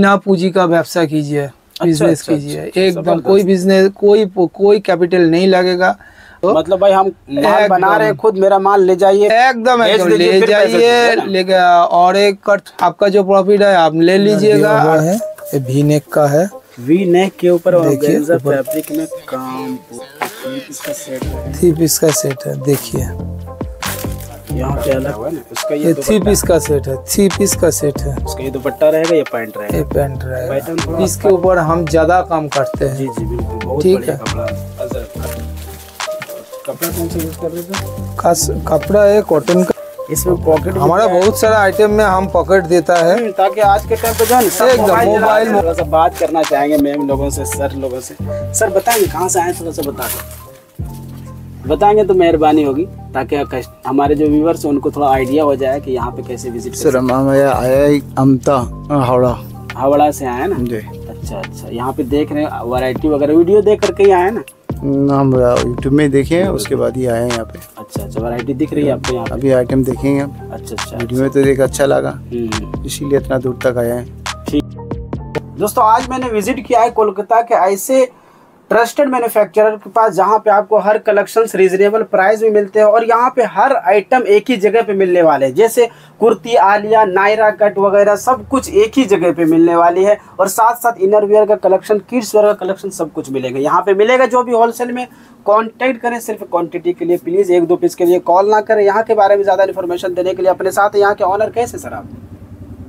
बिना पूंजी का व्यवसाय कीजिए बिज़नेस अच्छा, कीजिए। अच्छा, एकदम कोई बिज़नेस कोई कोई कैपिटल नहीं लगेगा तो मतलब भाई हम माल बना रहे हैं खुद मेरा माल ले जाइए एकदम एकदम ले जाइए ना? और एक कट आपका जो प्रॉफिट है आप ले लीजिएगा। है ये भी नेक का है। वी नेक के ऊपर देखिए, ऑर्गेन्जा फैब्रिक में काम इसका थ्री पीस का सेट है देखिए। यहाँ पे अलग ये थ्री पीस का सेट है। थ्री पीस का सेट है। उसका ये दुपट्टा रहेगा ये पैंट रहेगा? ये पैंट रहेगा। इसके ऊपर हम ज़्यादा काम करते हैं। जी जी बिल्कुल ठीक है। कपड़ा। कौन सा यूज़ कर रहे थे? कपड़ा है कॉटन का। इसमें पॉकेट हमारा बहुत सारा आइटम में हम पॉकेट देता है। ताकि आज के टाइम पे जो है एकदम, मोबाइल थोड़ा सा बात करना चाहेंगे मैम लोगों से सर लोगों से। सर बताएँगे कहाँ से आए थोड़ा सा बता दो। बताएँगे तो मेहरबानी होगी ताकि हमारे जो व्यूवर्स हैं उनको थोड़ा आइडिया हो जाए कि यहाँ पे कैसे विज़िट सर हम आया आया अमता हावड़ा। हावड़ा से आए ना? जी। अच्छा अच्छा यहाँ पे देख रहे हैं वैरायटी वगैरह वीडियो देख करके ही आए ना? हम यूट्यूब में देखे हैं उसके बाद ही आए हैं यहाँ पे। अच्छा अच्छा वैरायटी दिख रही है आपको यहाँ अभी आइटम देखेंगे हम। अच्छा अच्छा वीडियो में तो देख अच्छा लगा। हम्म इसीलिए इतना दूर तक आए हैं। दोस्तों आज मैंने विज़िट किया है कोलकाता के ऐसे ट्रस्टेड मैन्युफैक्चरर के पास, जहाँ पे आपको हर कलेक्शन रीजनेबल प्राइस में मिलते हैं और यहाँ पे हर आइटम एक ही जगह पे मिलने वाले हैं। जैसे कुर्ती, आलिया, नायरा कट वगैरह, सब कुछ एक ही जगह पे मिलने वाली है और साथ साथ इनर वेयर का कलेक्शन किड्स वेयर का कलेक्शन सब कुछ मिलेगा। यहाँ पे मिलेगा जो भी होलसेल में। कांटेक्ट करें सिर्फ़ क्वांटिटी के लिए प्लीज़ एक दो पीस के लिए कॉल ना करें। यहाँ के बारे में ज़्यादा इन्फॉर्मेशन देने के लिए अपने साथ यहाँ के ऑनर कैसे सर आप?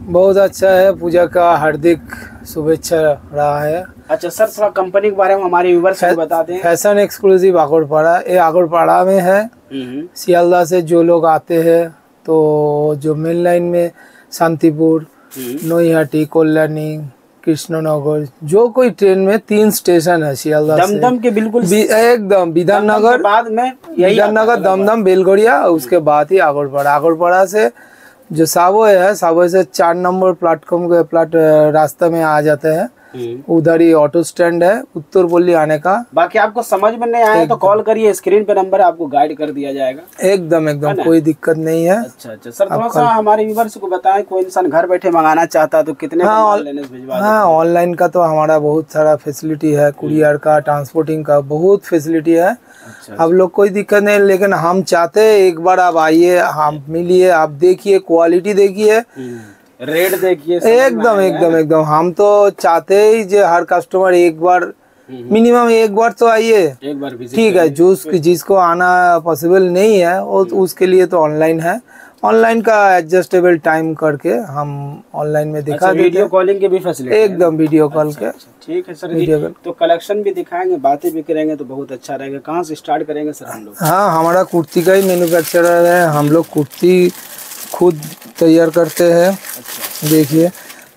बहुत अच्छा है पूजा का हार्दिक शुभेच्छा रहा है। अच्छा सर थोड़ा कंपनी के बारे में हमारे व्यूवर्स को बता दें। फ़ैशन एक्सक्लूसिव आगरपाड़ा ये आगरपाड़ा में है। हम्म। सियालदा से जो लोग आते हैं तो जो मेन लाइन में शांतिपुर हम्म। नोईहाटी कल्याणी कृष्णनगर जो कोई ट्रेन में तीन स्टेशन है सियालदा दमदम के बिल्कुल एकदम विधान दमदम नगर बाद में यही विधान नगर दमदम बेलगड़िया और उसके बाद ही आगरपाड़ा। आगरपाड़ा से जो सावोय है सावोय से चार नंबर प्लेटफॉर्म के प्लाट रास्ते में आ जाते हैं। उधर ही ऑटो स्टैंड है उत्तर बोली आने का। बाकी आपको समझ में नहीं आया तो कॉल करिए स्क्रीन पे नंबर आपको गाइड कर दिया जाएगा। एकदम एकदम कोई दिक्कत नहीं है। अच्छा अच्छा। सर थोड़ा सा हमारे व्यूवर्स को बताएँ कोई इंसान घर बैठे मंगाना चाहता है तो कितने हाँ, भिजवा हाँ ऑनलाइन का तो हमारा बहुत सारा फैसिलिटी है कुरियर का ट्रांसपोर्टिंग का बहुत फैसिलिटी है। अच्छा आप लोग कोई दिक्कत नहीं लेकिन हम चाहते हैं एक बार आप आइए हम मिलिए आप देखिए क्वालिटी देखिए। हम्म। रेट देखिए एकदम एकदम एकदम हम तो चाहते ही जो हर कस्टमर एक बार मिनिमम एक बार तो आइए। एक बार ठीक है जूस जिसको आना पॉसिबल नहीं है वो उसके लिए तो ऑनलाइन है। ऑनलाइन का एडजस्टेबल टाइम करके हम ऑनलाइन में दिखा अच्छा, वीडियो कॉलिंग के भी फैसिलिटी एकदम वीडियो कॉल के। ठीक है सर वीडियो कॉल तो कलेक्शन भी दिखाएँगे बातें भी करेंगे तो बहुत अच्छा रहेगा। कहाँ से स्टार्ट करेंगे सर हम लोग? हाँ हमारा कुर्ती का ही मैन्युफैक्चरर है। हम लोग कुर्ती खुद तैयार करते हैं। अच्छा। देखिए।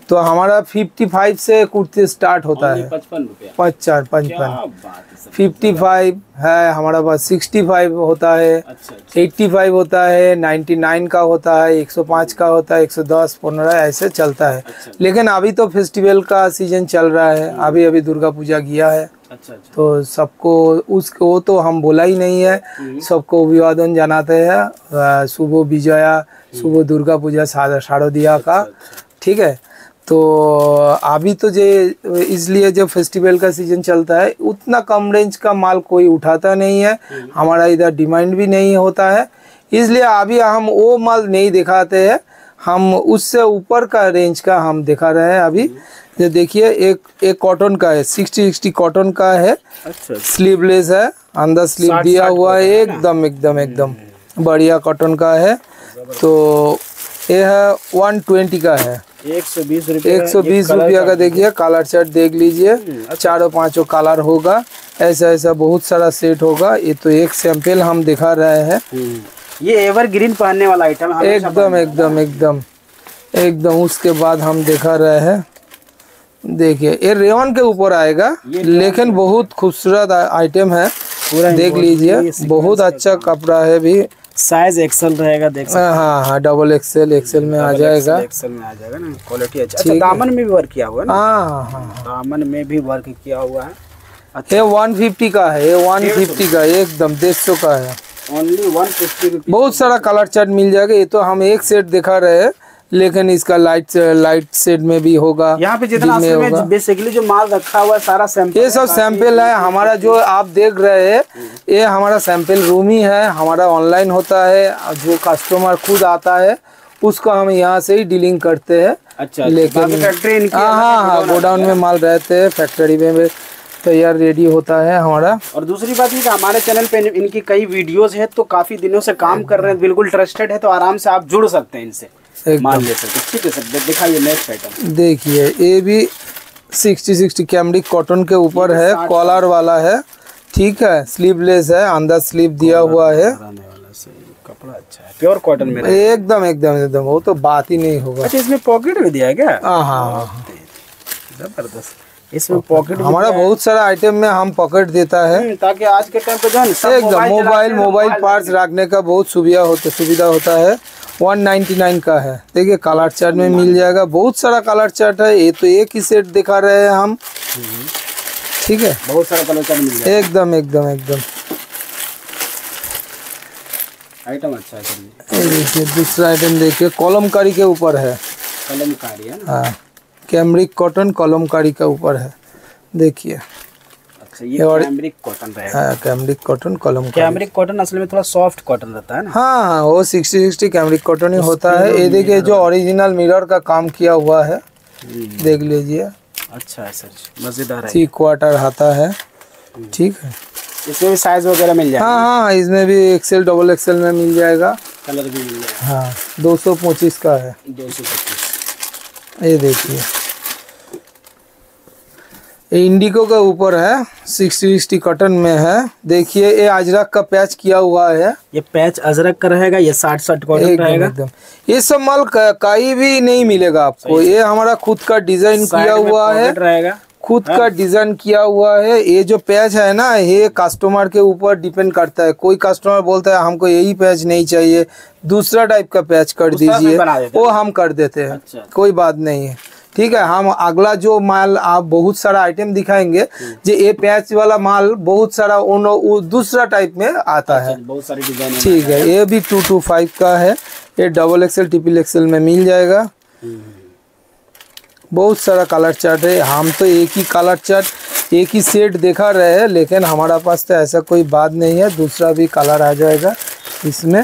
तो हमारा 55 से कुर्ती स्टार्ट होता है। पचपन पचपन। है फिफ्टी फाइव है हमारा पास सिक्सटी फाइव होता है। अच्छा अच्छा। एट्टी फाइव होता है नाइन्टी नाइन का होता है एक सौ पाँच का होता है एक सौ दस पंद्रह ऐसे चलता है। अच्छा लेकिन अभी तो फेस्टिवल का सीज़न चल रहा है। अभी अभी दुर्गा पूजा गया है। अच्छा अच्छा। तो सबको उस वो तो हम बोला ही नहीं है। सबको अभिवादन जनाते हैं। शुभ विजया शुभ दुर्गा पूजा शारदिया का। ठीक है? तो अभी तो जे इसलिए जब फेस्टिवल का सीज़न चलता है उतना कम रेंज का माल कोई उठाता नहीं है। हमारा इधर डिमांड भी नहीं होता है। इसलिए अभी हम वो माल नहीं दिखाते हैं। हम उससे ऊपर का रेंज का हम दिखा रहे हैं अभी। जो देखिए एक एक कॉटन का है सिक्सटी सिक्सटी कॉटन का है। अच्छा। स्लीवलेस है अंदर स्लीव दिया हुआ है एकदम एकदम एकदम बढ़िया कॉटन का है। तो यह है वन ट्वेंटी का है। एक सौ बीस रुपये एक सौ बीस रुपया का देखिए कलर शर्ट देख लीजिए। चारों पाँचों कलर होगा। ऐसा ऐसा बहुत सारा सेट होगा। ये तो एक सैंपल हम दिखा रहे हैं। ये एवर ग्रीन पहनने वाला आइटम एकदम एकदम एकदम एकदम। उसके बाद हम दिखा रहे हैं। देखिए ये रेवन के ऊपर आएगा। लेकिन बहुत खूबसूरत आइटम है। देख लीजिए बहुत अच्छा कपड़ा है भी। साइज़ एक्सेल रहेगा देख सकते हाँ हाँ। हाँ डबल एक्सेल एक्सेल में आ जाएगा। एक्सेल में आ जाएगा ना क्वालिटी अच्छा। अच्छा दामन में भी वर्क किया हुआ है ना? हाँ हाँ हाँ। दामन में भी वर्क किया हुआ है। अच्छा। वन फिफ्टी का है ये वन फिफ्टी का एकदम डेढ़ सौ का है। ओनली वन फिफ्टी बहुत सारा कलर चार्ट मिल जाएगा। ये तो हम एक सेट दिखा रहे हैं। लेकिन इसका लाइट लाइट सेट में भी होगा यहाँ पे जितना में। बेसिकली जो माल रखा हुआ है सारा सैंपल ये सब सैंपल है। हमारा जो आप देख रहे हैं ये हमारा सैंपल रूम ही है हमारा ऑनलाइन होता है जो कस्टमर खुद आता है उसको हम यहाँ से ही डीलिंग करते हैं। अच्छा लेकिन फैक्ट्री हाँ हाँ हाँ है, गोडाउन में माल रहते हैं फैक्ट्री में तैयार रेडी होता है हमारा। और दूसरी बात ये कि हमारे चैनल पे इनकी कई वीडियोस है तो काफ़ी दिनों से काम कर रहे हैं बिल्कुल ट्रस्टेड है तो आराम से आप जुड़ सकते हैं इनसे। मान ले सकते ठीक है सर दिखाइए नेक्स्ट आइटम देखिए ये भी सिक्सटी सिक्सटी कैमरिक कॉटन के ऊपर है कॉलर वाला है ठीक है स्लीवलेस है अंदर स्लीव दिया हुआ है। कपड़ा अच्छा है प्योर कॉटन में एकदम एकदम एकदम वो तो बात ही नहीं होगा। अच्छा इसमें पॉकेट भी दिया है क्या? हाँ हाँ हाँ ज़बरदस्त। इसमें पॉकेट हमारा बहुत सारा आइटम में हम पॉकेट देता है। हम्म, ताकि आज के टाइम पे जो है एकदम मोबाइल मोबाइल पार्ट्स रखने का बहुत सुविधा होता सुविधा होता है। 199 का है। देखिए कलर चार्ट में मिल जाएगा। बहुत सारा कलर चार्ट है। ये तो एक ही सेट दिखा रहे हैं हम। ठीक है? बहुत सारा कलर चार्ट मिल जाए एकदम एकदम एकदम। आइटम अच्छा है देखिए दूसरा आइटम देखिए कॉलमकारी के ऊपर है। कलमकारी है ना? हाँ। कैमरिक कॉटन कॉलमकारी के ऊपर है। देखिए। अच्छा ये कैमरिक कॉटन रहेगा हाँ cambric cotton column cambric cotton असल में थोड़ा सॉफ्ट कॉटन रहता है ना? हाँ हाँ वो सिक्सटी सिक्सटी कैमरिक कॉटन ही होता है। ये देखिए जो ओरिजिनल मिरर का काम किया हुआ है देख लीजिए। अच्छा है सर मज़ेदार है। थ्री क्वार्टर आता है। ठीक है। इसमें भी साइज़ वगैरह मिल जाएगा? हाँ हाँ इसमें भी एक्सेल डबल एक्सेल में मिल जाएगा। कलर भी मिल जाएगा। हाँ दो सौ पच्चीस का है। दो सौ पच्चीस। ये देखिए। ये इंडिको के ऊपर है सिक्सटी सिक्सटी कॉटन में है। देखिए ये अजरक का पैच किया हुआ है। ये पैच अजरक का रहेगा ये साठ साठ कॉटन रहेगा। एकदम। ये सब माल कहीं भी नहीं मिलेगा आपको। ये हमारा खुद का डिज़ाइन किया हुआ है। रहेगा। खुद का डिज़ाइन किया हुआ है। ये जो पैच है ना ये कस्टमर के ऊपर डिपेंड करता है। कोई कस्टमर बोलता है हमको यही पैच नहीं चाहिए। दूसरा टाइप का पैच कर दीजिए। वो हम कर देते हैं। अच्छा। कोई बात नहीं है। ठीक है हम अगला जो माल आप बहुत सारा आइटम दिखाएँगे जो ये पैच वाला माल बहुत सारा उन दूसरा टाइप में आता है। बहुत सारी डिज़ाइन ठीक है ये भी टू टू फाइव का है ये डबल एक्सएल ट्रिपल एक्सएल में मिल जाएगा। बहुत सारा कलर चार्ट है हम तो एक ही कलर चार्ट एक ही सेट दिखा रहे हैं लेकिन हमारा पास तो ऐसा कोई बात नहीं है दूसरा भी कलर आ जाएगा इसमें।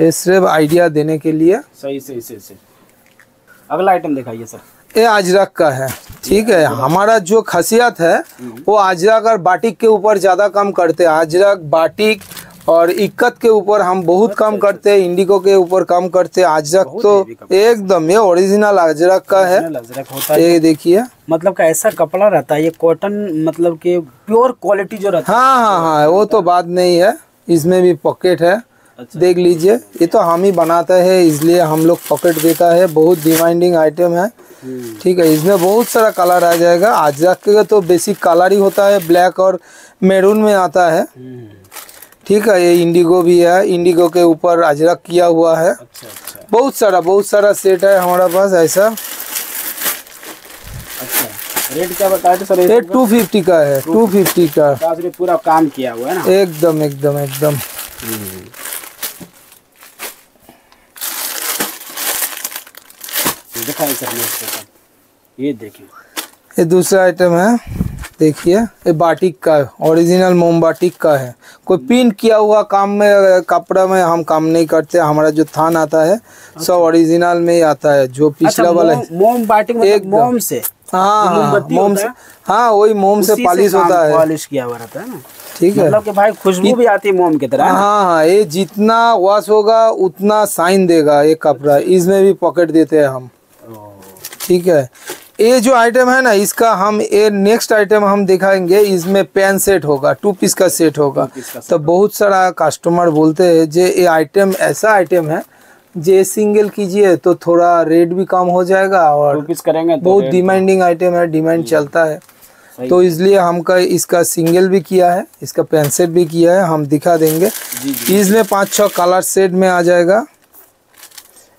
ये सिर्फ़ आइडिया देने के लिए। सही सही सही सही। अगला आइटम दिखाइए सर। ये अजरक का है ठीक है? हमारा जो खासियत है वो अजरक और बाटिक के ऊपर ज़्यादा काम करते हैं। अजरक बाटिक और इक्कत के ऊपर हम बहुत काम करते हैं इंडिको के ऊपर काम करते हैं। अजरक बहुत तो एकदम ये ओरिजिनल अजरक का है। अजरक होता ये देखिए। मतलब का ऐसा कपड़ा रहता है ये कॉटन मतलब कि प्योर क्वालिटी जो रहता है। हाँ हाँ हाँ वो तो बात नहीं है इसमें भी पॉकेट है। अच्छा। देख लीजिए ये तो हम ही बनाते हैं इसलिए हम लोग पॉकेट देता है बहुत डिमांडिंग आइटम है। है ठीक है इसमें बहुत सारा कलर आ जाएगा। अजरक का तो बेसिक कलर ही होता है ब्लैक और मेरून में आता है। ठीक है ये इंडिगो भी है इंडिगो के ऊपर अजरक किया हुआ है। अच्छा अच्छा। बहुत सारा बहुत सारा सेट है हमारा पास ऐसा। अच्छा रेट क्या बताया सर? ये टू फिफ्टी का है टू फिफ्टी का। पचास पूरा काम किया हुआ है ना? एकदम एकदम एकदम। नेक्स्ट ये देखिए। ये दूसरा आइटम है। देखिए ये बाटिक का है। ओरिजिनल मोम बाटिक का है। कोई पिन किया हुआ काम में कपड़ा में हम काम नहीं करते हमारा जो थान आता है सब ओरिजिनल में ही आता है जो पिछला वाला है। मोम- बाटिंग मतलब एकदम। मोम से? हाँ हाँ मोम से। हाँ? वही मोम से पॉलिश होता है। पॉलिश किया हुआ रहता है ना? ठीक है। मतलब कि भाई खुशबू भी आती है मोम की तरह हाँ हाँ ये जितना वॉश होगा उतना साइन देगा ये कपड़ा। इसमें भी पॉकेट देते हैं हम। ठीक है। ये जो आइटम है ना इसका हम ये नेक्स्ट आइटम हम दिखाएँगे इसमें पेन सेट होगा टू पीस का सेट होगा। का तो बहुत सारा कस्टमर बोलते हैं जे ये आइटम ऐसा आइटम है जे सिंगल कीजिए तो थोड़ा रेट भी कम हो जाएगा टू और पीस करेंगे तो बहुत डिमांडिंग आइटम है डिमांड चलता है। तो इसलिए हमका इसका सिंगल भी किया है इसका पेन सेट भी किया है हम दिखा देंगे। इसमें पाँच छः कलर सेट में आ जाएगा।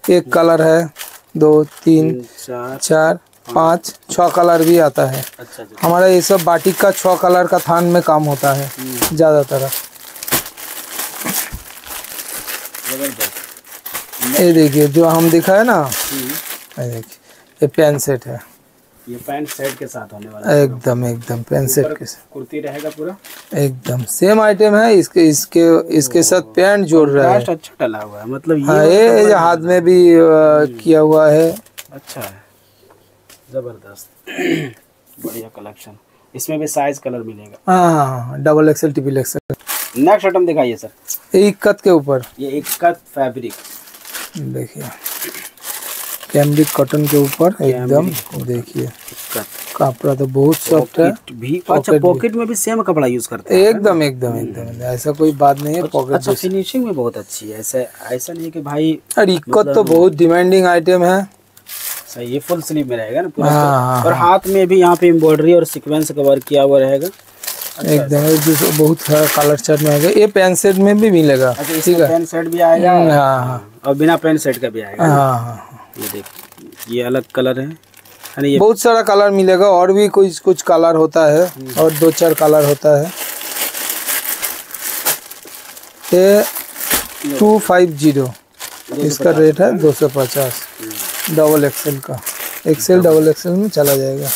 एक कलर है। दो तीन तीन, चार चार पाँच छः कलर भी आता है। अच्छा अच्छा। हमारा ये सब बाटिक का छः कलर का थान में काम होता है ज़्यादातर। ये देखिए जो हम दिखाए ना ये देखिए ये पेन सेट है। ये पैंट सेट के साथ होने वाला है। एकदम एकदम पैंट सेट के साथ। कुर्ती रहेगा पूरा? एकदम सेम आइटम है इसके इसके इसके साथ पैंट जोड़ रहा है। अच्छा डला हुआ है मतलब ये हाँ ये हाथ में भी किया हुआ है। अच्छा है। ज़बरदस्त। बढ़िया कलेक्शन इसमें भी साइज़ कलर मिलेगा। हाँ हाँ double XL triple XL next item दिखाइए सर ये इक्कत के ऊपर। ये इक्कत फैब्रिक देखिए। कैमरिक कॉटन के ऊपर एकदम देखिए। कपड़ा तो बहुत सॉफ्ट है। भी अच्छा पॉकेट में भी सेम कपड़ा यूज़ करते हैं एकदम एकदम एकदम। ऐसा कोई बात नहीं है पॉकेट अच्छा फिनिशिंग में बहुत अच्छी है। ऐसा ऐसा नहीं कि भाई और इक्कत तो बहुत डिमांडिंग आइटम है। सही ये फुल स्लीव में रहेगा ना पूरा हाँ, हाँ, और हाथ में भी यहाँ पे एम्ब्रॉयडरी और सीक्वेंस का वर्क किया हुआ रहेगा। एकदम बहुत सारा कलर चार्ट में आएगा ये पैंट सेट में भी मिलेगा अच्छा इसमें पेन सेट भी आएगा। हाँ हाँ। और बिना पेन सेट का भी आएगा। हाँ हाँ। ये देख ये अलग कलर है। ये बहुत सारा कलर मिलेगा और भी कुछ कुछ कलर होता है और दो चार कलर होता है। ये टू फाइव ज़ीरो इसका रेट है दो सौ पचास। डबल एक्सेल का। एक्सेल डबल एक्सेल में चला जाएगा।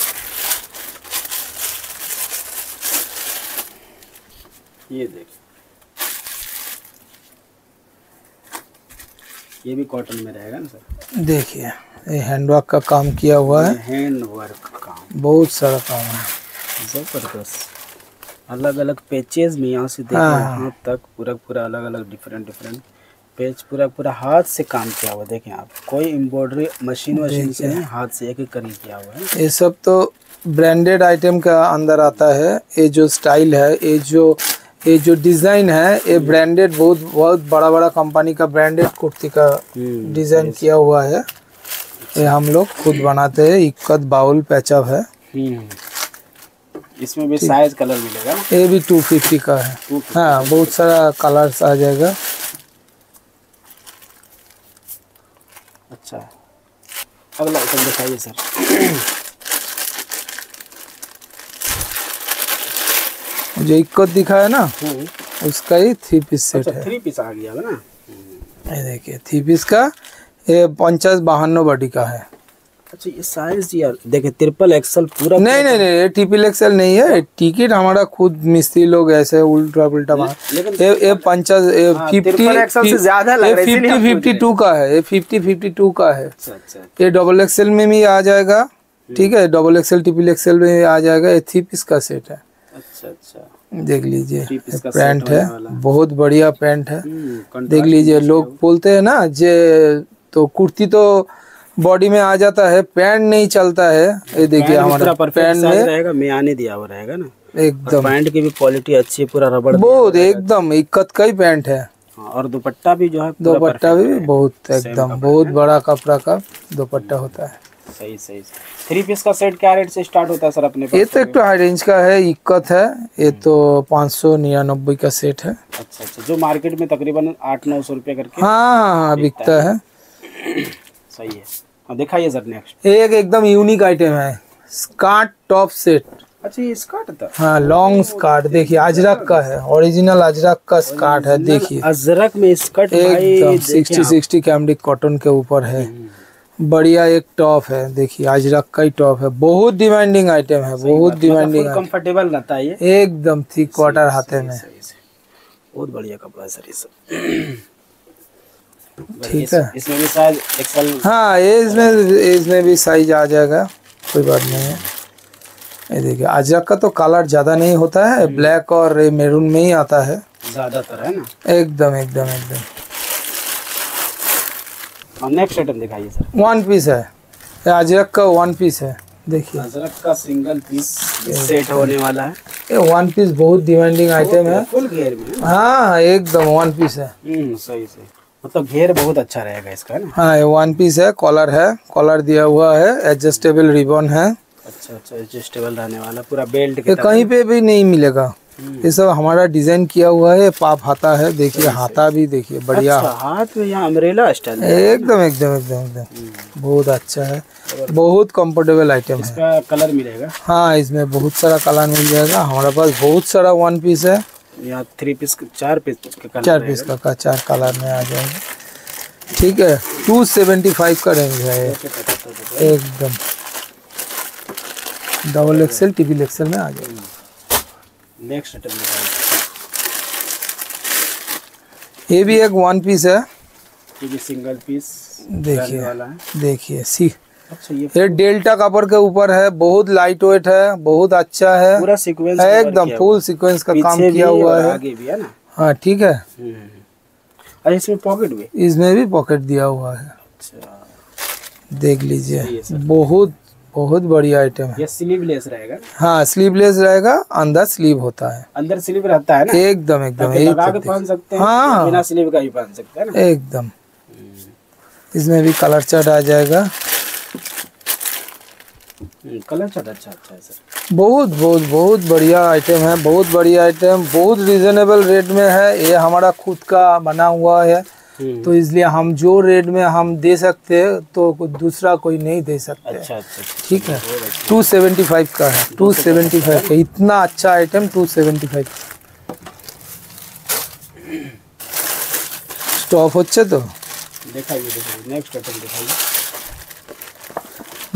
ये देख। ये भी कॉटन में रहेगा ना सर? देखिए ये हैंडवर्क का काम किया हुआ है। हैंड वर्क काम। बहुत सारा काम है। ज़बरदस्त। अलग अलग पेचेज में यहाँ से देखो हाँ। हाथ तक पूरा पूरा अलग अलग डिफरेंट डिफरेंट पेज पूरा पूरा हाथ से काम किया हुआ देखें आप कोई एम्ब्रॉयडरी मशीन वशीन से नहीं हाथ से एक एक करके किया हुआ है। ये सब तो ब्रांडेड आइटम का अंदर आता है। ये जो स्टाइल है ये जो ये जो डिज़ाइन है ये ब्रांडेड बहुत बहुत बड़ा बड़ा कंपनी का ब्रांडेड कुर्ती का डिज़ाइन किया हुआ है। ये हम लोग खुद बनाते हैं इक्कत बाउल पैचअप है। हम्म। इसमें भी साइज़ कलर मिलेगा? ना ये भी टू फिफ्टी का है। हाँ बहुत सारा कलर्स आ जाएगा। अच्छा। अगला आइटम दिखाइए सर जो इक्कत दिखा है ना उसका ही थ्री पीस सेट अच्छा है। थ्री पीस आ गया ना? ये देखिए थ्री पीस का ये पंचास बाहन्न बॉडी का है। अच्छा ये साइज़ यार देखिए ट्रिपल एक्सल पूरा नहीं नहीं नहीं ये ट्रिपल एक्सएल नहीं है टिकट हमारा खुद मिस्त्री लोग ऐसे उल्टा उल्टा ये ये पंचास ये हाँ, फिफ्टी से ज़्यादा लग रहा है, फिफ्टी फिफ्टी टू का है ये फिफ्टी फिफ्टी टू का है। अच्छा अच्छा। ये डबल एक्सएल में भी आ जाएगा ठीक है डबल एक्सएल ट्रिपल एक्सएल में आ जाएगा ये थ्री पीस का सेट है। अच्छा अच्छा। देख लीजिए पैंट है। बहुत बढ़िया पैंट है। हम्म, देख लीजिए लोग बोलते हैं ना जे तो कुर्ती तो बॉडी में आ जाता है पैंट नहीं चलता है। ये देखिए हमारा पैंट में। रहेगा मियाने दिया हुआ रहेगा ना। एकदम। पैंट की भी क्वालिटी अच्छी है पूरा रबड़ बहुत एकदम इक्कत का ही पैंट है। हाँ, और दुपट्टा भी जो है दोपट्टा भी बहुत एकदम बहुत बड़ा कपड़ा का दोपट्टा होता है। सही सही थ्री पीस का सेट क्या रेट से स्टार्ट होता है सर अपने ये तो एक तो हाई रेंज का है इक्कत है। ये तो पाँच सौ निन्यानबे का सेट है। अच्छा अच्छा। जो मार्केट में तकरीबन आठ नौ सौ रुपये करके हाँ हाँ हाँ बिकता है। सही है। हाँ दिखाइए सर नेक्स्ट एक एकदम यूनिक आइटम है। स्कार्ट टॉप सेट अच्छा ये स्कर्ट था? हाँ लॉन्ग स्कार्ट देखिए अजरक का है ओरिजिनल अजरक का स्कार्ट है देखिए। अजरक में स्कर्ट एकदम सिक्सटी सिक्सटी कैमरिक कॉटन के ऊपर है। बढ़िया एक टॉप है। देखिए अजरक का ही टॉप है। बहुत डिमांडिंग आइटम है बहुत डिमांडिंग फुल कंफर्टेबल रहता है ये। एकदम थ्री क्वार्टर हाथे में। बहुत बढ़िया कपड़ा है सर ये सब। ठीक है। इसमें भी शायद एक्सल हाँ ये इसमें इसमें भी साइज़ आ जाएगा। कोई बात नहीं है। ये देखिए अजरक का तो कलर ज़्यादा नहीं होता है। ब्लैक और मेरून में ही आता है। ज़्यादातर है ना? एकदम एकदम एकदम। नेक्स्ट आइटम दिखाइए सर। वन पीस है। अजरक का वन पीस है। देखिए। अजरक का सिंगल पीस सेट होने वाला है। ये वन पीस बहुत डिमांडिंग आइटम है। फुल घेर में हाँ। एकदम वन पीस है। हम्म सही सही। मतलब घेर बहुत अच्छा रहेगा इसका है ना? हाँ ये वन पीस है कॉलर है। कॉलर दिया हुआ है एडजस्टेबल रिबन है। अच्छा अच्छा एडजस्टेबल रहने वाला पूरा बेल्ट कहीं पे भी नहीं मिलेगा। ये सब हमारा डिज़ाइन किया हुआ है पाप हाथा है देखिए हाथा भी देखिए बढ़िया। अच्छा हाथ में यहाँ अम्ब्रेला स्टाइल एकदम एकदम एकदम एकदम। बहुत अच्छा है। बहुत कंफर्टेबल आइटम है। कलर मिलेगा? हाँ इसमें बहुत सारा कलर मिल जाएगा। हमारे पास बहुत सारा वन पीस है। यहाँ थ्री पीस चार पीस का चार पीस का, का चार कलर में आ जाएगा। ठीक है टू सेवेंटी फाइव का रेंज है एकदम। डबल एक्सेल ट्रिपल एक्सेल में आ जाएगा। नेक्स्ट आइटम दिखाइए ये भी एक वन पीस है। ये भी सिंगल पीस देखिए वाला देखिए सी अच्छा ये ये डेल्टा कपर के ऊपर है बहुत लाइट वेट है बहुत अच्छा है। पूरा सीक्वेंस एकदम फुल सीक्वेंस का काम किया हुआ है। आगे भी है ना? हाँ ठीक है। हम्म। अच्छा इसमें पॉकेट भी? इसमें भी पॉकेट दिया हुआ है। अच्छा। देख लीजिए बहुत बहुत बढ़िया आइटम है। ये स्लीवलेस रहेगा। हाँ स्लीवलेस रहेगा अंदर स्लीव होता है। अंदर स्लीव रहता है ना? एकदम एकदम एक लगा के पहन सकते हैं हाँ। बिना स्लीव का भी पहन सकते हैं ना? एकदम। इसमें भी कलर चार्ट आ जाएगा। हम्म, कलर चार्ट अच्छा अच्छा है सर। बहुत बहुत बहुत बढ़िया आइटम है बहुत बढ़िया आइटम बहुत रिजनेबल रेट में है। ये हमारा खुद का बना हुआ है। हम्म, तो इसलिए हम जो रेट में हम दे सकते हैं तो कोई दूसरा कोई नहीं दे सकते अच्छा अच्छा अच्छा। ठीक है टू सेवेंटी फाइव का है टू सेवेंटी फाइव का इतना अच्छा item two seventy five stop হচ্ছে তো दिखाइए दिखाइए नेक्स्ट आइटम दिखाइए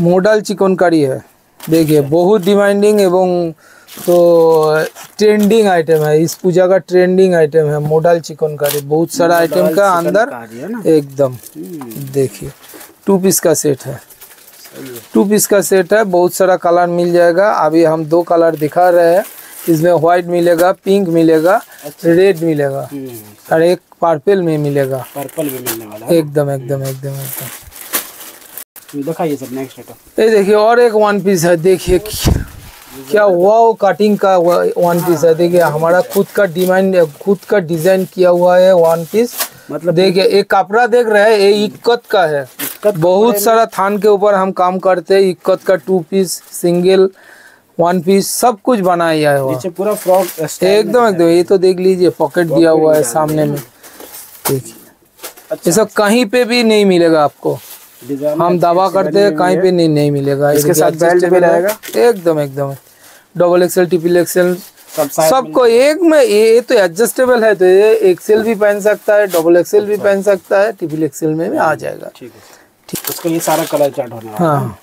मोडल चिकनकारी है देखिए बहुत डिमांडिंग एवं तो ट्रेंडिंग आइटम है इस पूजा का ट्रेंडिंग आइटम है मोडल चिकनकारी बहुत सारा आइटम का अंदर एकदम हम्म, देखिए टू पीस का सेट है। टू पीस का सेट है बहुत सारा कलर मिल जाएगा अभी हम दो कलर दिखा रहे हैं इसमें व्हाइट मिलेगा पिंक मिलेगा अच्छा। रेड मिलेगा हम्म, और एक पर्पल में मिलेगा। पर्पल भी मिलने वाला है। एकदम एकदम एकदम एकदम। दिखाइए सर नेक्स्ट आइटम ये देखिए और एक वन पीस है देखिए क्या- हुआ वो कटिंग का वन पीस है। देखिए हमारा खुद का डिमांड खुद का डिज़ाइन किया हुआ है वन पीस मतलब देखिए एक कपड़ा देख रहे हैं ये इक्कत का है। बहुत सारा थान के ऊपर हम काम करते हैं इक्कत का two piece single one piece सब कुछ बनाया है। नीचे पूरा फ्रॉक एकदम एकदम ये तो देख लीजिए पॉकेट दिया हुआ है सामने में। देखिए। अच्छा। ये सब कहीं पे भी नहीं मिलेगा आपको। हम दावा करते हैं कहीं पे नहीं नहीं मिलेगा। इसके साथ बेल्ट भी। रहेगा? एकदम एकदम। डबल एक्सेल ट्रिपल एक्सएल सब सबको एक में ये तो एडजस्टेबल है तो ये एक्सेल भी पहन सकता है डबल एक्सएल भी पहन सकता है ट्रिपल एक्सेल में भी आ जाएगा। ठीक है। ठीक उसका ये सारा कलर चार्ट होना है। हाँ।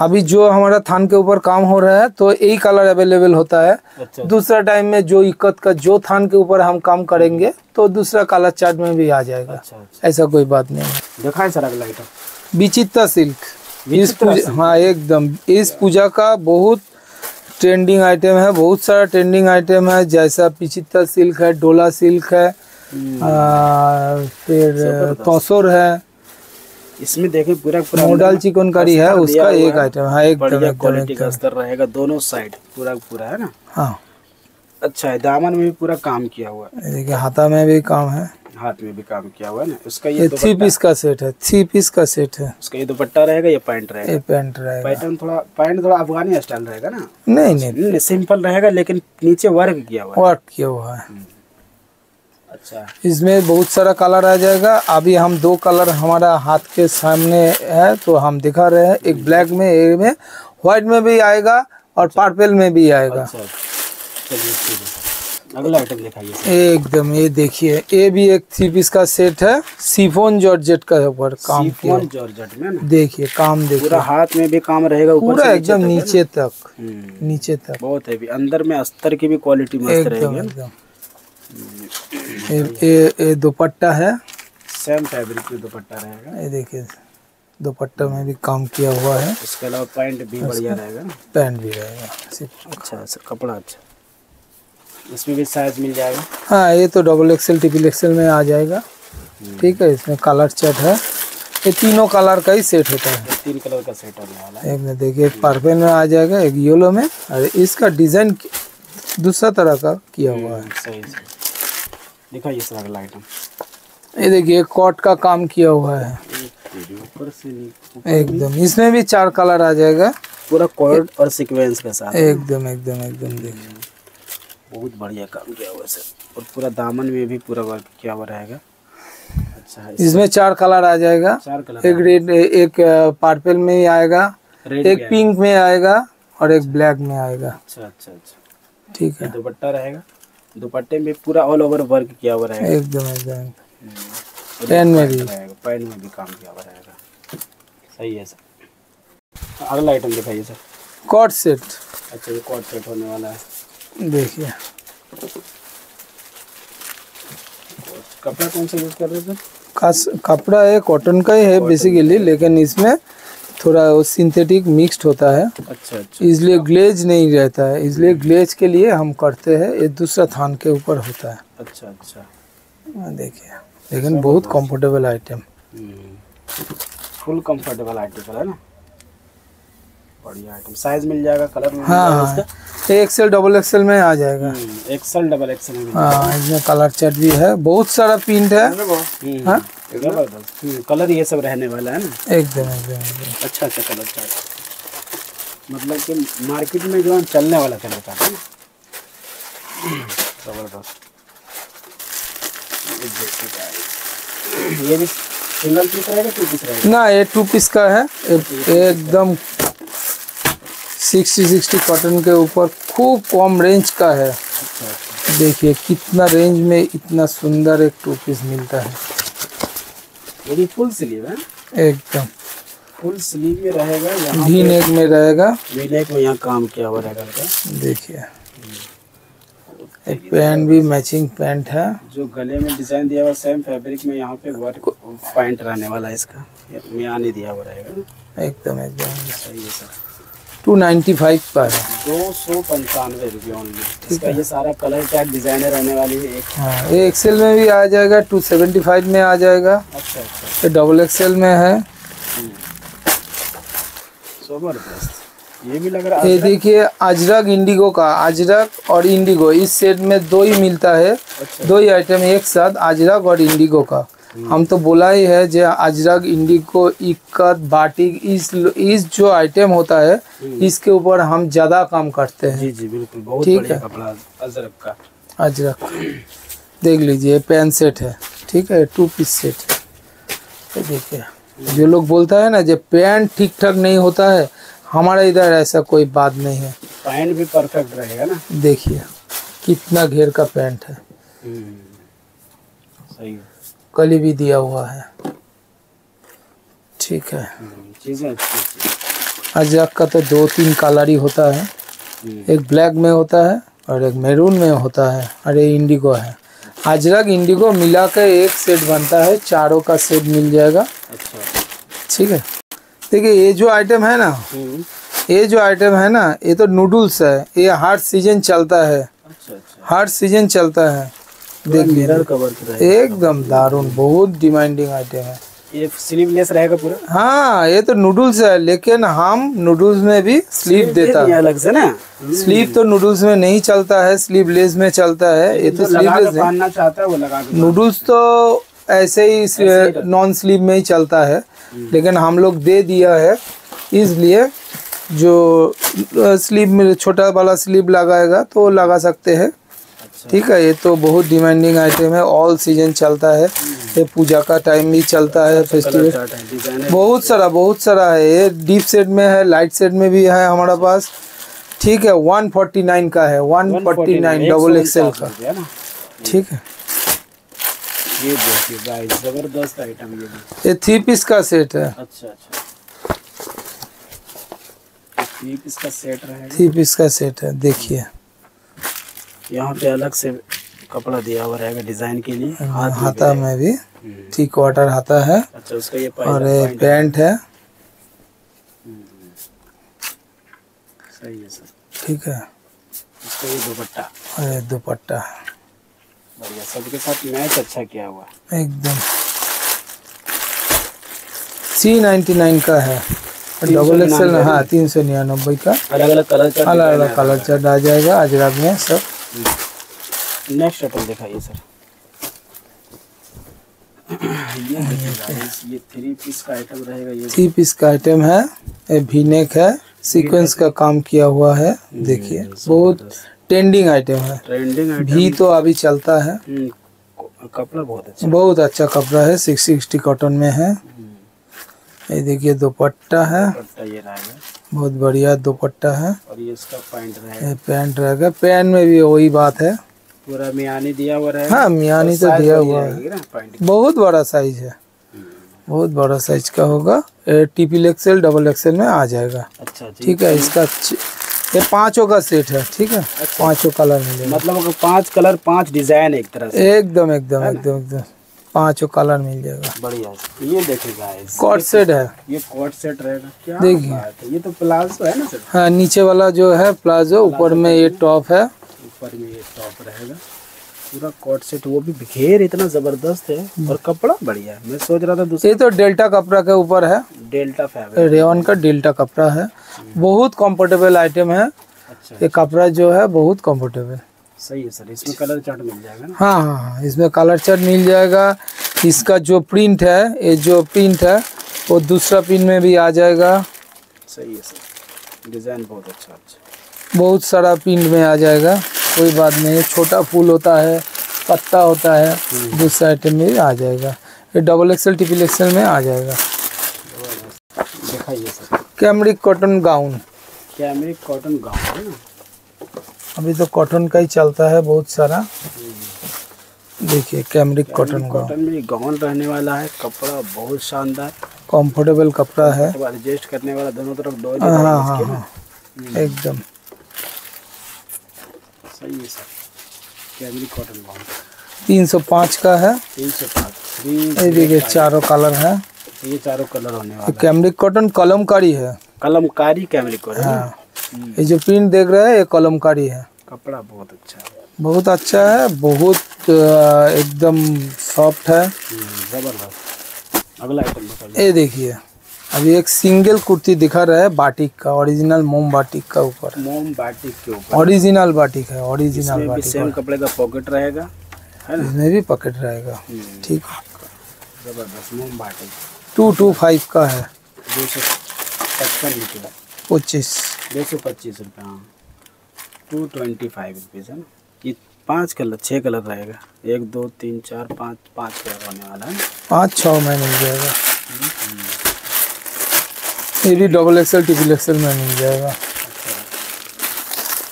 अभी जो हमारा थान के ऊपर काम हो रहा है तो यही कलर अवेलेबल होता है। अच्छा। दूसरा टाइम में जो इक्कत का जो थान के ऊपर हम काम करेंगे तो दूसरा कलर चार्ट में भी आ जाएगा। अच्छा अच्छा। ऐसा कोई बात नहीं है। दिखाएँ सर अगला आइटम विचित्रा सिल्क। इस पूजा हाँ एकदम। इस पूजा का बहुत ट्रेंडिंग आइटम है बहुत सारा ट्रेंडिंग आइटम है जैसा विचित्रा सिल्क है डोला सिल्क है आ, फिर तौसर है। इसमें देखिए पूरा पूरा मॉडल चिकनकारी है उसका एक। आइटम है। एकदम बढ़िया क्वालिटी का अस्तर रहेगा दोनों साइड पूरा पूरा है ना? हाँ। अच्छा है दामन में भी पूरा काम किया हुआ है। देखिए हाथा में भी काम है। हाथ में भी काम किया हुआ है ना? उसका ये ये थ्री पीस का सेट है थ्री पीस का सेट है। उसका ये दुपट्टा रहेगा ये पैंट रहेगा। ये पैंट रहेगा। पैटर्न थोड़ा पैंट थोड़ा अफगानी स्टाइल रहेगा ना? नहीं नहीं। नहीं, सिंपल रहेगा लेकिन नीचे वर्क किया हुआ है। वर्क किया हुआ है। अच्छा। इसमें बहुत सारा कलर आ जाएगा। अभी हम दो कलर हमारा हाथ के सामने है तो हम दिखा रहे हैं। एक ब्लैक में एक में। व्हाइट में भी आएगा और पर्पल में भी आएगा। अच्छा है। अगला आइटम दिखाइए एकदम ये देखिए ये भी एक थ्री पीस का सेट है। सिफोन जॉर्जेट का ऊपर काम किया। जॉर्जेट में ना? देखिए काम देखिए। पूरा हाथ में भी काम रहेगा ऊपर पूरा से एकदम नीचे तक? हम्म, नीचे तक। बहुत है अंदर में अस्तर की भी क्वालिटी मस्त एकदम रहेगी। एकदम। ये ये- दुपट्टा है। सेम फैब्रिक में दुपट्टा रहेगा। ये देखिए दुपट्टा में भी काम किया हुआ है। इसके अलावा पैंट भी बढ़िया रहेगा। पैंट भी रहेगा सिर्फ़। अच्छा सर कपड़ा अच्छा। इसमें भी साइज़ मिल जाएगा। हाँ ये तो डबल एक्सएल ट्रिपल एक्सएल में आ जाएगा। ठीक है इसमें कलर सेट है। ये तीनों कलर का ही सेट होता है। तीन कलर का सेट होने वाला है। एक में देखिए एक पर्पल में आ जाएगा एक येलो में। और इसका डिज़ाइन दूसरा तरह का किया हुआ है। हम्म, सही सही। दिखाइए सर अगला आइटम ये देखिए कॉट का काम किया हुआ है। एकदम। इसमें भी चार कलर आ जाएगा। पूरा कॉर्ड और सीक्वेंस के साथ। एकदम एकदम एकदम देखिए। बहुत बढ़िया काम किया हुआ है सर। और पूरा दामन में भी पूरा वर्क किया हुआ रहेगा। अच्छा इसमें चार कलर आ जाएगा। चार कलर एक रेड एक पर्पल में ही आएगा। एक पिंक में आएगा और एक ब्लैक में आएगा। अच्छा अच्छा अच्छा। ठीक है। दुपट्टा रहेगा। दुपट्टे में पूरा ऑल ओवर वर्क किया हुआ रहेगा। एकदम एकदम। पैन में भी। पैन में भी काम किया हुआ रहेगा। सही है सर। अगला आइटम दिखाइए सर। कॉट सेट अच्छा ये कॉट सेट होने वाला है। देखिए। कपड़ा कौन सा यूज़ कर रहे हैं सर? कपड़ा है कॉटन का ही है बेसिकली लेकिन इसमें थोड़ा वो सिंथेटिक मिक्स्ड होता है। अच्छा अच्छा। इसलिए ग्लेज नहीं रहता है। इसलिए ग्लेज के लिए हम करते हैं ये दूसरा थान के ऊपर होता है। अच्छा अच्छा। हाँ, देखिए। लेकिन बहुत comfortable item full comfortable item है ना? बढ़िया आइटम साइज़ मिल जाएगा कलर मिल हाँ जाएगा हाँ। एक्सेल डबल एक्सेल में आ जाएगा। एक्सल डबल एक्सल में। हाँ इसमें कलर चार्ट भी है। बहुत सारा प्रिंट है। हम्म, हाँ? हम्म, कलर ये सब रहने वाला है ना? एकदम एकदम अच्छा अच्छा कलर चार्ट मतलब कि मार्केट में जो है चलने वाला कलर चार्ट है ज़बरदस्त। ये भी सिंगल पीस रहेगा टू पीस रहेगा? ना ये टू पीस का है। एकदम सिक्सटी सिक्सटी कॉटन के ऊपर खूब कम रेंज का है। देखिए कितना रेंज में इतना सुंदर एक टू पीस मिलता है। ये फुल स्लीव है? एकदम। फुल स्लीव में रहेगा भी नेक में रहेगा। वी नेक में यहाँ काम किया हुआ रहेगा देखिए। ये पैंट भी मैचिंग पैंट है। जो गले में डिज़ाइन दिया हुआ सेम फैब्रिक में यहाँ पे वर्क पॉइंट रहने वाला है इसका। यहाँ नहीं दिया हुआ रहेगा। एकदम एकदम। सही है सर टू नाइन्टी फाइव का है। दो सौ पंचानवे रुपये ये सारा कलर टैग डिज़ाइनर रहने वाली है एक। हाँ ये एक्सेल में भी आ जाएगा टू सेवेंटी फाइव में आ जाएगा। अच्छा अच्छा। ये डबल एक्सेल में है। ज़बरदस्त। ये भी लग रहा ये है देखिए अजरक इंडिगो का अजरक और इंडिगो इस सेट में दो ही मिलता है। अच्छा। दो ही आइटम एक साथ अजरक और इंडिगो का। हम तो बोला ही है जो अजरक इंडिको इक्कत बाटिक इस इस जो आइटम होता है इसके ऊपर हम ज़्यादा काम करते हैं। जी जी बिल्कुल बहुत ठीक है। अजरक का। अजरक। देख लीजिए पैन सेट है ठीक है टू पीस सेट ये देखिए जो लोग बोलता है ना जब पैंट ठीक ठाक नहीं होता है हमारे इधर ऐसा कोई बात नहीं है। पैंट भी परफेक्ट रहेगा ना। देखिए कितना घेर का पैंट है। सही है। कली भी दिया हुआ है। ठीक है। अजरक का तो दो तीन कलर ही होता है। हम्म, एक ब्लैक में होता है और एक मेरून में होता है। और ये इंडिगो है। अजरक इंडिगो मिला कर एक सेट बनता है। चारों का सेट मिल जाएगा। अच्छा। ठीक है। देखिए ये जो आइटम है ना हम्म, ये जो आइटम है ना ये तो नूडल्स है। ये हर सीज़न चलता है। अच्छा अच्छा। हर सीज़न चलता है। देख मिरर कवर एकदम दारुण बहुत डिमांडिंग आइटम है। ये स्लीवलेस रहेगा पूरा? हाँ ये तो नूडल्स है लेकिन हम नूडल्स में भी स्लीव देता। है अलग से ना? स्लीव तो नूडल्स में नहीं चलता है स्लीवलेस में चलता है ये तो स्लीवलेस है। पहनना चाहता है वो लगा नूडल्स तो ऐसे ही नॉन स्लीव में ही चलता है लेकिन हम लोग दे दिया है इसलिए जो स्लीव में छोटा वाला स्लीव लगाएगा तो लगा सकते हैं। ठीक है ये तो बहुत डिमांडिंग आइटम है ऑल सीज़न चलता है। ये पूजा का टाइम भी चलता है फेस्टिवल बहुत सारा बहुत सारा है ये डीप सेट में है लाइट सेट में भी है हमारा पास। ठीक है 149 का है 149 डबल एक्सएल का। ठीक है। ये देखिए गाइस ज़बरदस्त आइटम ये ये थ्री पीस का सेट है। अच्छा अच्छा। ये पीस का सेट रहेगा। थ्री पीस का सेट है देखिए। यहाँ पे अलग से कपड़ा दिया हुआ रहेगा डिज़ाइन के लिए। हाथ हाथा में भी हम्म, थ्री क्वार्टर हाथा है अच्छा उसका ये और ये पैंट है। सही है सर। ठीक है। उसका ये दुपट्टा। और दुपट्टा। है बढ़िया सबके साथ मैच अच्छा किया हुआ। एकदम। सी नाइन्टी नाइन का है। डबल एक्सएल हाँ तीन सौ निन्यानबे का। अलग अलग कलर अलग अलग कलर चढ़ आ जाएगा। अजरक में सब नेक्स्ट आइटम दिखाइए सर ये ये थ्री पीस का आइटम रहेगा ये थ्री पीस का आइटम है ये भी नेक है सीक्वेंस का काम किया हुआ है देखिए बहुत ट्रेंडिंग आइटम है। ट्रेंडिंग आइटम भी तो अभी चलता है। हम्म, कपड़ा बहुत अच्छा। बहुत अच्छा कपड़ा है सिक्स सिक्सटी कॉटन में है। ये देखिए दोपट्टा है। दुपट्टा ये रहेगा। बहुत बढ़िया दुपट्टा है। और ये इसका पैंट रहेगा पैंट रहेगा पैंट में भी वही बात है। पूरा मियानी दिया हुआ रहेगा हाँ। मियानी तो दिया हुआ है। बहुत बड़ा साइज़ है। बहुत बड़ा साइज़ का होगा। टिपिल एक्सेल डबल एक्सेल में आ जाएगा। अच्छा ठीक है इसका ये पाँचों का सेट है ठीक है? अच्छा। पाँचों कलर मिलेगा मतलब पाँच कलर पाँच डिज़ाइन एक तरह से। एकदम एकदम एकदम एकदम। पाँचों कलर मिल जाएगा। बढ़िया ये देखिए गाइस कॉट सेट है। ये कोट सेट रहेगा क्या देखिए। ये तो प्लाजो है ना सर हाँ नीचे वाला जो है प्लाजो ऊपर में ये टॉप है। ऊपर में ये टॉप रहेगा। पूरा कोट सेट वो भी घेर इतना ज़बरदस्त है। और कपड़ा बढ़िया है। मैं सोच रहा था दूसरा ये तो डेल्टा कपड़ा के ऊपर है। डेल्टा फैब्रिक रेवन का डेल्टा कपड़ा है। बहुत कंफर्टेबल आइटम है। अच्छा ये कपड़ा जो है बहुत कंफर्टेबल सही है सर इसमें कलर चार्ट मिल जाएगा ना? हाँ हाँ हाँ इसमें कलर चार्ट मिल जाएगा। इसका जो प्रिंट है ये जो प्रिंट है वो दूसरा प्रिंट में भी आ जाएगा। सही है सर। डिज़ाइन बहुत अच्छा अच्छा। बहुत सारा प्रिंट में आ जाएगा। कोई बात नहीं छोटा फूल होता है पत्ता होता है दूसरा आइटम में भी आ जाएगा। ये डबल एक्सएल ट्रिपल एक्सएल में आ जाएगा। दिखाइए sir. Cambric cotton gown cambric cotton gown है ना? अभी तो कॉटन का ही चलता है बहुत सारा। देखिए कैमरिक कॉटन गाउन कॉटन में गाउन रहने वाला है कपड़ा बहुत शानदार। कंफर्टेबल कपड़ा है। एडजस्ट करने वाला दोनों तरफ़ डोर हाँ हाँ हाँ हाँ। एकदम। सही है सर। कैमरी कॉटन गाउन 305 का है। तीन सौ पाँच। ये देखिए चारों कलर है। ये चारों कलर होने वाला कैमरिक कॉटन कलमकारी है। कलमकारी कैमरिक कॉटन हाँ। ये जो प्रिंट देख रहे हैं ये कलमकारी है। कपड़ा बहुत अच्छा है। बहुत अच्छा है बहुत एकदम सॉफ्ट है। हम्म, ज़बरदस्त। अगला आइटम ये देखिए अभी एक सिंगल कुर्ती दिखा रहा है बाटिक का ओरिजिनल मोम बाटिक का ऊपर। मोम बाटिक के ऊपर। ओरिजिनल बाटिक है ओरिजिनल बाटिक सेम कपड़े का पॉकेट रहेगा है ना? इसमें भी पकड़ रहेगा। हम्म, ठीक ज़बरदस्त मोम बाटिक टू टू फाइव का है। दो सौ पचपन रुपये पच्चीस। दो सौ पच्चीस रुपये। हाँ टू ट्वेंटी फाइव रुपीज़ है ना ये पाँच कलर छः कलर रहेगा। एक दो तीन चार पाँच पाँच कलर होने वाला है। पाँच छः में मिल जाएगा। ये भी डबल एक्सएल ट्रिपल एक्सएल में मिल जाएगा।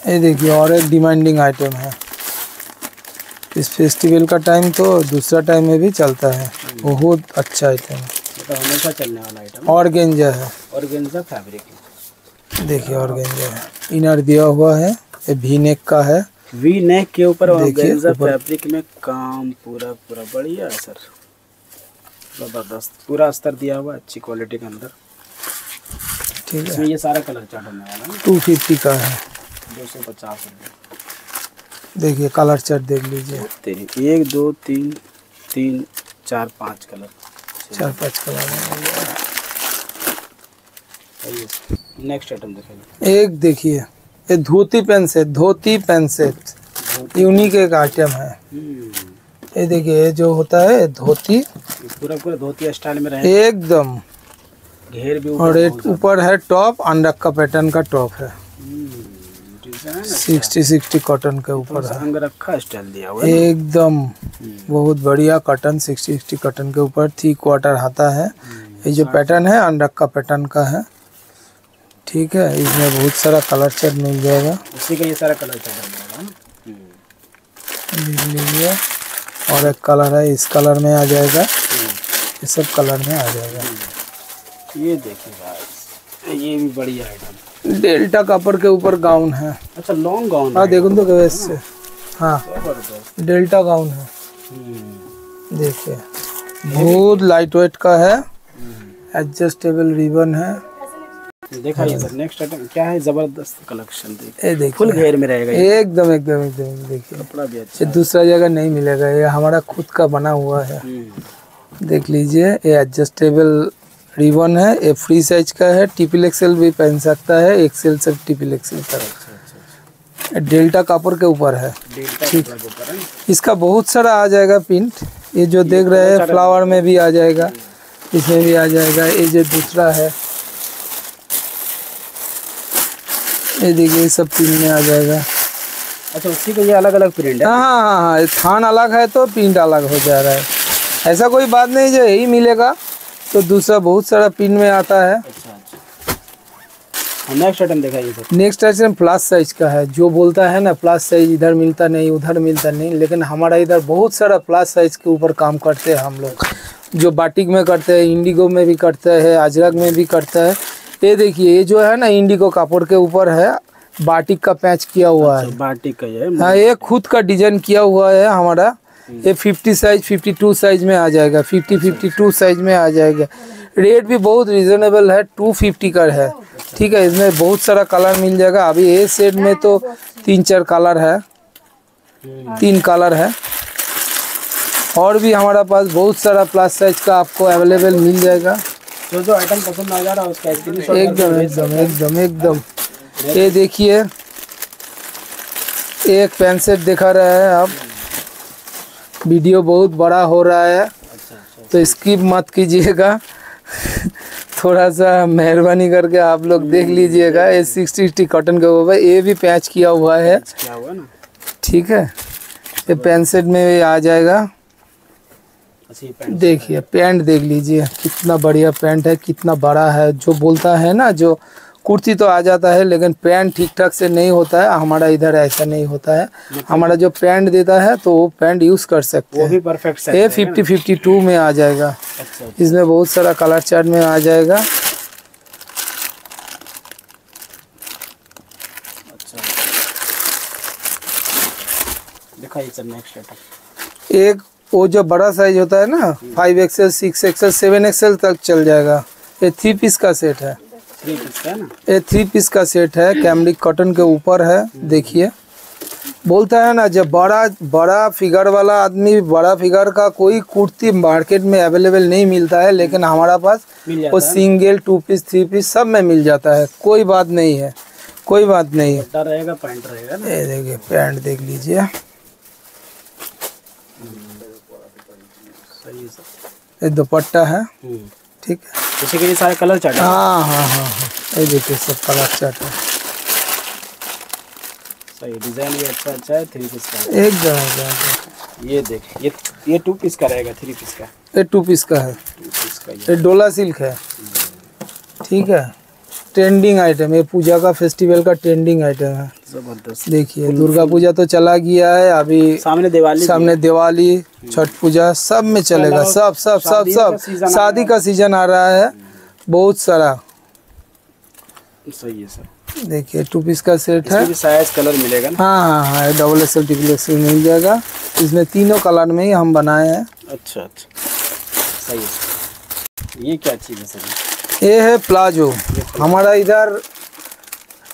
ये देखिए और एक डिमांडिंग आइटम है। इस फेस्टिवल का टाइम तो दूसरा टाइम में भी चलता है। बहुत अच्छा आइटम है तो हमेशा चलने वाला आइटम और गेंजा है। और गेंजा फैब्रिक है। देखिए और गेंजा है। इनर दिया हुआ है ये भी नेक का है। वी नेक के ऊपर फैब्रिक में काम पूरा पूरा बढ़िया है सर। ज़बरदस्त। पूरा अस्तर दिया हुआ अच्छी क्वालिटी के अंदर। ठीक है। इसमें ये सारा कलर चार्ट होने वाला है टू फिफ्टी का है। दो सौ पचास रुपये। देखिए कलर चार्ट देख लीजिए। एक दो तीन तीन चार पाँच कलर चार पाँच कलर। नेक्स्ट आइटम दिखाइए एक देखिए ये dhoti pen set dhoti pen set unique एक आइटम है। हम्म, ये देखिए जो होता है धोती। पूरा पूरा धोती स्टाइल में रहे एकदम। घेर भी और ऊपर है टॉप अंडर का पैटर्न का टॉप है। हम्म, सिक्सटी सिक्सटी कॉटन के ऊपर है। स्टाइल दिया हुआ एकदम। हम्म, बहुत बढ़िया कॉटन सिक्सटी सिक्सटी कॉटन के ऊपर थ्री क्वार्टर आता है। ये जो पैटर्न है अंडर का पैटर्न का है। ठीक है इसमें बहुत सारा कलर चार्ट मिल जाएगा। उसी का ये सारा कलर हम्म, देख लीजिए और एक कलर है इस कलर में आ जाएगा। हम्म, ये सब कलर में आ जाएगा। ये देखिए guys, ये भी बढ़िया आइटम डेल्टा कपर के ऊपर गाउन है। अच्छा लॉन्ग गाउन हाँ देखो तो वैसे। हाँ डेल्टा गाउन है। हम्म, देखिए बहुत लाइट वेट का है। हम्म। एडजस्टेबल रिबन है। देखा ये सर नेक्स्ट आइटम क्या है? ज़बरदस्त कलेक्शन देखिए। फुल घेर में रहेगा एकदम एकदम एकदम देखिए। कपड़ा भी अच्छा ये दूसरा जगह नहीं मिलेगा ये हमारा खुद का बना हुआ है। हम्म, देख लीजिए ये एडजस्टेबल रिबन है ये फ्री साइज़ का है टिपिल एक्सेल भी पहन सकता है एक्सेल से टिपिल एक्सेल अच्छा डेल्टा कपड़ के ऊपर है। के ऊपर है। इसका बहुत सारा आ जाएगा प्रिंट ये जो देख रहे हैं फ्लावर में भी आ जाएगा। इसमें भी आ जाएगा। ये जो दूसरा है ये देखिए सब प्रिंट में आ जाएगा। अच्छा उसी का ये अलग अलग प्रिंट है हाँ हाँ हाँ हाँ थान अलग है तो प्रिंट अलग हो जा रहा है। ऐसा कोई बात नहीं जो यही मिलेगा तो दूसरा बहुत सारा प्रिंट में आता है। नेक्स्ट आइटम दिखाइए sir. Next item plus size का है। जो बोलता है ना प्लस साइज़ इधर मिलता नहीं उधर मिलता नहीं लेकिन हमारा इधर बहुत सारा प्लस साइज़ के ऊपर काम करते हैं हम लोग। जो बाटिक में करते हैं इंडिगो में भी करते हैं अजरक में भी करते हैं ये देखिए ये जो है ना इंडिगो कापड़ के ऊपर है बाटिक का पैच किया हुआ है। बाटिक का हाँ ये खुद का डिज़ाइन किया हुआ है हमारा। ये 50 साइज़ 52 साइज़ में आ जाएगा 50 52 साइज़ में आ जाएगा। रेट भी बहुत रिजनेबल है 250 का है। ठीक है इसमें बहुत सारा कलर मिल जाएगा। अभी ये सेट में तो तीन चार कलर है। तीन कलर है। और भी हमारा पास बहुत सारा प्लस साइज़ का आपको अवेलेबल मिल जाएगा। जो जो आइटम पसंद आ जा रहा है उसका एकदम एकदम एकदम एकदम ये देखिए एक पेन सेट दिखा रहा है आप। वीडियो बहुत बड़ा हो रहा है तो स्किप मत कीजिएगा। थोड़ा सा मेहरबानी करके आप लोग देख लीजिएगा। ये सिक्स सिक्सटी कॉटन के ऊपर ये भी पैच किया हुआ है। क्या हुआ ना? ठीक है? ये पेन सेट में भी आ जाएगा। देखिए पैंट देख लीजिए कितना बढ़िया पैंट है कितना बड़ा है। जो बोलता है ना जो कुर्ती तो आ जाता है लेकिन पैंट ठीक ठाक से नहीं होता है। हमारा इधर ऐसा नहीं होता है। हमारा जो पैंट देता है तो वो पैंट यूज़ कर सकते वो हैं। भी परफेक्ट ये फिफ्टी फिफ्टी टू में आ जाएगा। अच्छा इसमें बहुत सारा कलर चार्ट में आ जाएगा। अच्छा। एक वो जो बड़ा साइज़ होता है ना five XL six XL seven XL तक चल जाएगा। ये थ्री पीस का सेट है। थ्री पीस का ना? ये थ्री पीस का सेट है कैमरिक कॉटन के ऊपर है देखिए। बोलता है ना जब बड़ा बड़ा फिगर वाला आदमी बड़ा फिगर का कोई कुर्ती मार्केट में अवेलेबल नहीं मिलता है लेकिन हमारा पास वो single two piece three piece सब में मिल जाता है। कोई बात नहीं है कोई बात नहीं है। रहेगा पैंट रहेगा ये देखिए पैंट देख लीजिए। है ये दुपट्टा है। हम्म। ठीक है। जैसे कि ये सारे कलर चार्ट हाँ। हाँ हाँ हाँ ये देखिए सब कलर चार्ट है। सही डिज़ाइन भी अच्छा अच्छा है थ्री पीस का। है। एकदम एकदम एकदम। ये देख ये ये टू पीस का रहेगा थ्री पीस का। ये टू पीस का है। टू पीस का ये ये डोला सिल्क है। ठीक है। ट्रेंडिंग आइटम ये पूजा का फेस्टिवल का ट्रेंडिंग आइटम है। ज़बरदस्त। देखिए दुर्गा पूजा तो चला गया है अभी सामने दिवाली सामने दिवाली छठ पूजा सब में चलेगा सब सब सब सब। शादी का सीज़न आ रहा है बहुत सारा। सही है सर। देखिए टू पीस का सेट है। साइज़ कलर मिलेगा ना? हाँ हाँ हाँ डबल एक्सएल ट्रिपल एक्सल मिल जाएगा। इसमें तीनों कलर में ही हम बनाए हैं। अच्छा अच्छा। सही है। ये क्या चीज़ है सर? ये है प्लाजो। हमारा इधर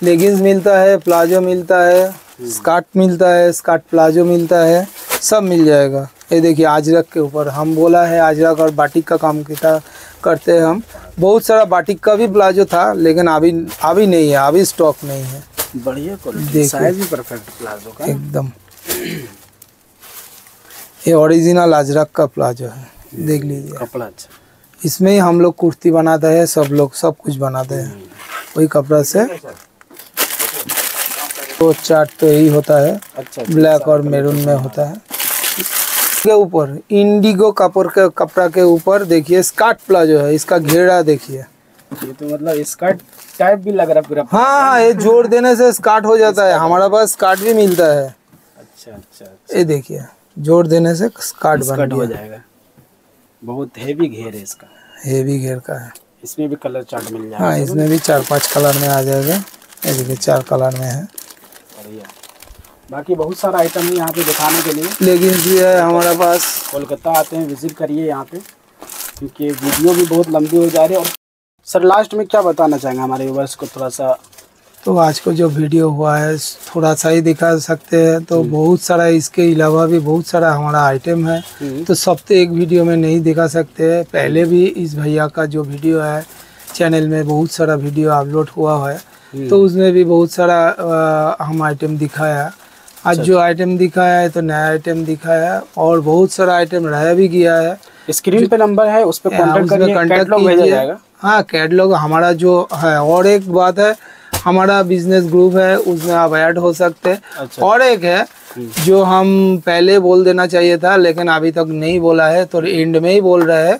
लेगिंग्स मिलता है प्लाजो मिलता है स्कर्ट मिलता है स्कर्ट प्लाजो मिलता है सब मिल जाएगा। ये देखिए आजरक के ऊपर हम बोला है आजरक और बाटिक का काम किया करते हैं हम। बहुत सारा बाटिक का भी प्लाजो था लेकिन अभी अभी नहीं है अभी स्टॉक नहीं है। बढ़िया क्वालिटी साइज़ भी परफेक्ट प्लाजो का। एकदम। ये ओरिजिनल अजरक का प्लाजो है देख लीजिए। कपड़ा अच्छा। इसमें ही हम लोग कुर्ती बनाते हैं सब लोग सब कुछ बनाते हैं। वही कपड़ा से। तो चार्ट तो यही होता है अच्छा ब्लैक और मेरून में होता है। के ऊपर इंडिगो कपड़ के कपड़ा के ऊपर देखिए स्कर्ट प्लाजो है इसका घेरा देखिए। ये तो मतलब स्कर्ट टाइप भी लग रहा है पूरा। हाँ हाँ ये जोड़ देने से स्कर्ट हो जाता है। हमारा पास स्कर्ट भी मिलता है। अच्छा अच्छा अच्छा। ये देखिए जोड़ देने से स्कर्ट बन हो जाएगा। बहुत हेवी घेर है इसका। हेवी घेर का है। इसमें भी कलर चार्ट मिल जाएगा। हाँ इसमें भी चार पाँच कलर में आ जाएगा। ये देखिए चार कलर में है। बढ़िया। बाकी बहुत सारा आइटम है यहाँ पे दिखाने के लिए। लेकिन भी है हमारा पास कोलकाता आते हैं विज़िट करिए यहाँ पे। क्योंकि वीडियो भी बहुत लंबी हो जा रही है। और सर लास्ट में क्या बताना चाहेंगे हमारे व्यूवर्स को थोड़ा सा? तो आज को जो वीडियो हुआ है थोड़ा सा ही दिखा सकते हैं। तो बहुत सारा इसके अलावा भी बहुत सारा हमारा आइटम है। तो सब तो एक वीडियो में नहीं दिखा सकते। हैं पहले भी इस भैया का जो वीडियो है चैनल में बहुत सारा वीडियो अपलोड हुआ है। तो उसमें भी बहुत सारा अ, हम आइटम दिखाया। आज जो आइटम दिखाया है तो नया आइटम दिखाया है और बहुत सारा आइटम रह भी गया है। स्क्रीन पे नंबर है उस पर हाँ, कॉन्टेक्ट उसमें करिए कैटलॉग भेजा कीजिए। जाएगा। हाँ कैटलॉग हमारा जो है और एक बात है हमारा बिज़नेस ग्रुप है उसमें आप ऐड हो सकते हैं। अच्छा। और एक है जो हम पहले बोल देना चाहिए था लेकिन अभी तक नहीं बोला है तो एंड में ही बोल रहे हैं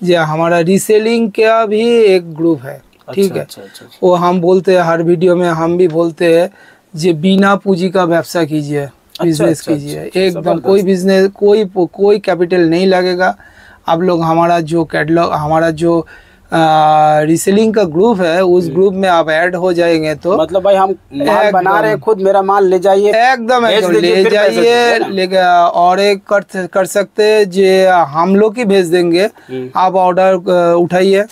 जो हमारा रीसेलिंग का भी एक ग्रुप है ठीक अच्छा, है। अच्छा अच्छा अच्छा। वो हम बोलते हैं हर वीडियो में हम भी बोलते हैं जो बिना पूंजी का व्यवसाय कीजिए बिज़नेस अच्छा, कीजिए। अच्छा, एकदम कोई बिज़नेस कोई कोई कैपिटल नहीं लगेगा। आप लोग हमारा जो कैटलॉग हमारा जो रिसेलिंग का ग्रुप है। उस ग्रुप में आप ऐड हो जाएँगे तो मतलब भाई हम माल बना रहे हैं खुद मेरा माल ले जाइए। एकदम ले जाइए और एक कर कर सकते हैं जे हम लोग ही भेज देंगे। आप ऑर्डर उठाइए।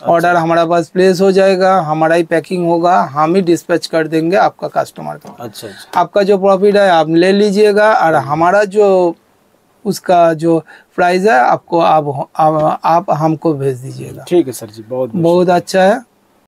ऑर्डर अच्छा। हमारा पास प्लेस हो जाएगा हमारा ही पैकिंग होगा हम ही डिस्पैच कर देंगे आपका कस्टमर का अच्छा अच्छा। आपका जो प्रॉफिट है आप ले लीजिएगा और हमारा जो उसका जो प्राइस है आपको आप आप, आप हमको भेज दीजिएगा। ठीक है सर जी बहुत बहुत बहुत अच्छा है।